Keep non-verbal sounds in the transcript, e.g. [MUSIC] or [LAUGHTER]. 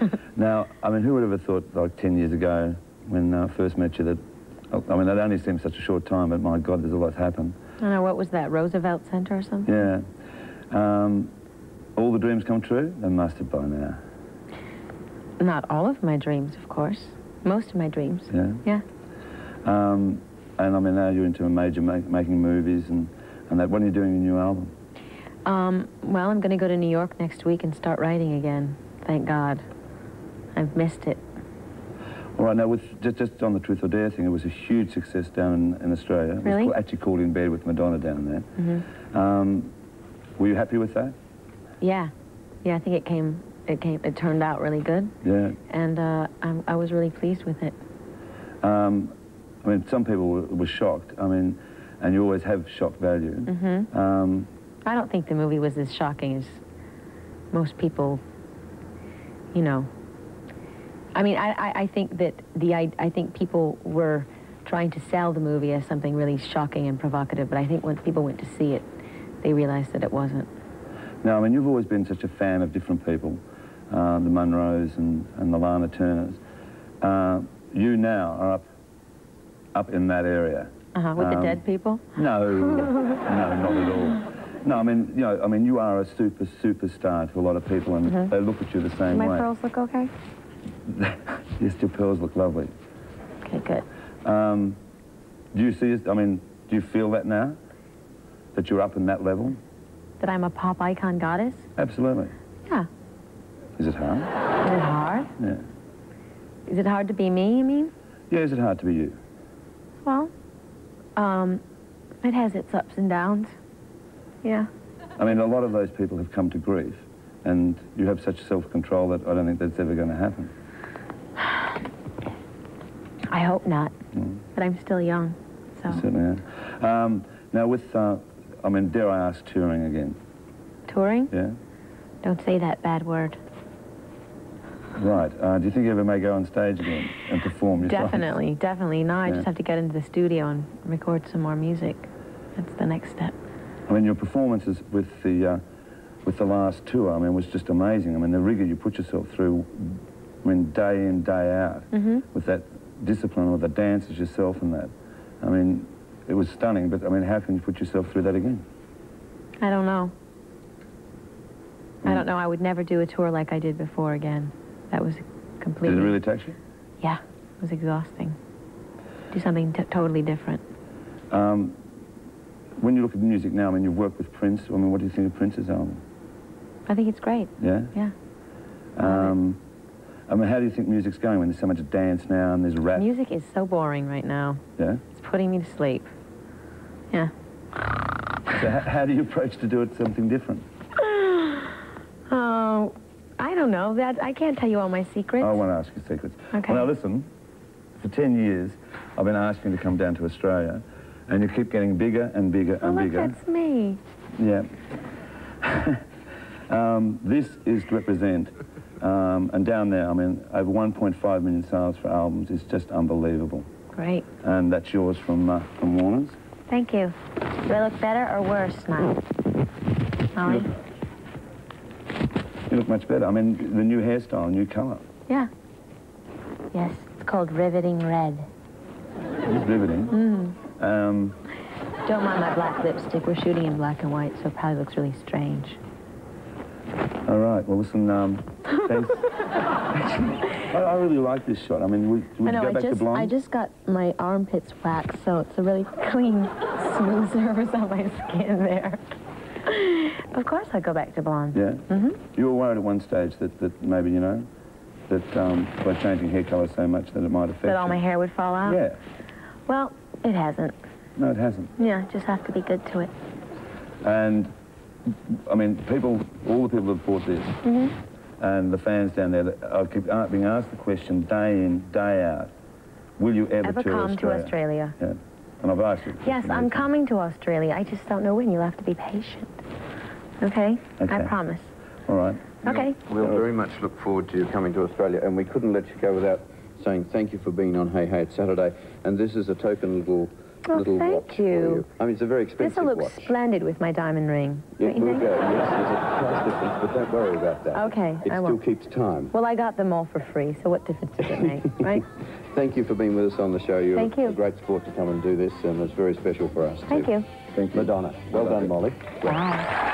[LAUGHS] now, I mean, who would have ever thought, like 10 years ago, when I uh, first met you, that, I mean, that only seems such a short time, but my God, there's a lot happened. I know, what was that, Roosevelt Center or something? Yeah. Um, all the dreams come true? They must have by now. Not all of my dreams, of course. Most of my dreams. Yeah? Yeah. Um, and I mean, now you're into a major making movies and, and that. What are you doing in your new album? Um, well, I'm going to go to New York next week and start writing again. Thank God. I've missed it. All right, now, with, just, just on the Truth or Dare thing, it was a huge success down in, in Australia. Really? It was actually called In Bed with Madonna down there. Mm -hmm. um, were you happy with that? Yeah. Yeah, I think it came, it came, it turned out really good. Yeah. And uh, I, I was really pleased with it. Um, I mean, some people were, were, shocked. I mean, and you always have shock value. Mm -hmm. um, I don't think the movie was as shocking as most people, you know. I mean, I, I, I think that the I, I think people were trying to sell the movie as something really shocking and provocative, but I think when people went to see it, they realized that it wasn't. Now, I mean, you've always been such a fan of different people, uh, the Monroes and, and the Lana Turners. Uh, you now are up up in that area. Uh-huh, with um, the dead people? No, [LAUGHS] no, not at all. No, I mean, you know, I mean, you are a super, superstar to a lot of people, and mm -hmm. they look at you the same my way. My pearls look okay? Yes, your pearls look lovely. Okay, good. Um, do you see, I mean, do you feel that now? That you're up in that level? That I'm a pop icon goddess? Absolutely. Yeah. Is it hard? Is it hard? Yeah. Is it hard to be me, you mean? Yeah, is it hard to be you? Well, um, it has its ups and downs. Yeah. I mean, a lot of those people have come to grief, and you have such self-control that I don't think that's ever going to happen. I hope not, mm. but I'm still young, so. You certainly are. Um, now, with, uh, I mean, dare I ask touring again? Touring? Yeah. Don't say that bad word. Right. Uh, do you think you ever may go on stage again and perform yourself? Definitely, definitely. Now I just have to get into the studio and record some more music. That's the next step. I mean, your performances with the uh, with the last tour, I mean, it was just amazing. I mean, the rigor you put yourself through, I mean, day in, day out, mm -hmm. with that discipline or the dances yourself and that. I mean, it was stunning, but I mean, how can you put yourself through that again? I don't know. Mm. I don't know. I would never do a tour like I did before again. That was completely... Did it really touch you? Yeah, it was exhausting. Do something totally different. Um, when you look at the music now, I mean, you've worked with Prince. I mean, what do you think of Prince's album? I think it's great. Yeah? Yeah. Um, I mean, how do you think music's going when there's so much dance now and there's rap? Music is so boring right now. Yeah? It's putting me to sleep. Yeah. So how do you approach to do it something different? [SIGHS] Oh, I don't know. That I can't tell you all my secrets. I want to ask you secrets. Okay. Well, now listen. For 10 years, I've been asking you to come down to Australia, and you keep getting bigger and bigger and oh, look, bigger. that's me. Yeah. Um, this is to represent, um, and down there, I mean, over 1.5 million sales for albums is just unbelievable. Great. And that's yours from, uh, from Warner's. Thank you. Do I look better or worse now? Ollie? You look much better. I mean, the new hairstyle, new colour. Yeah. Yes, it's called riveting red. It's riveting? Mm. Um, Don't mind my black lipstick. We're shooting in black and white, so it probably looks really strange. All right. Well, listen, um, [LAUGHS] thanks. I, I, really like this shot. I mean, we, we I know, go back I just, to blonde? I just got my armpits waxed, so it's a really clean, smooth [LAUGHS] surface on my skin there. Of course I'd go back to blonde. Yeah? Mm-hmm. You were worried at one stage that, that maybe, you know, that um, by changing hair colour so much that it might affect That all you. my hair would fall out? Yeah. Well, it hasn't. No, it hasn't. Yeah, just have to be good to it. And, I mean, people, all the people that bought this, mm -hmm. and the fans down there, I keep being asked the question day in, day out, will you ever, ever come Australia? to Australia? Yeah. And I've asked you. Yes, I'm coming to Australia. I just don't know when. You'll have to be patient. Okay? okay. I promise. All right. Okay. We'll, we'll very much look forward to you coming to Australia, and we couldn't let you go without saying thank you for being on Hey Hey It's Saturday. And this is a token little Oh, little thank watch for you. you. I mean, it's a very expensive This will look watch. splendid with my diamond ring. It don't you will think? go, yes, there's a price difference, but don't worry about that. Okay, It I still won't. keeps time. Well, I got them all for free, so what difference does it make, [LAUGHS] right? Thank you for being with us on the show. You're Thank you. a great sport to come and do this, and it's very special for us, Thank too. you. Thank you. Madonna. Well done, Molly. Wow.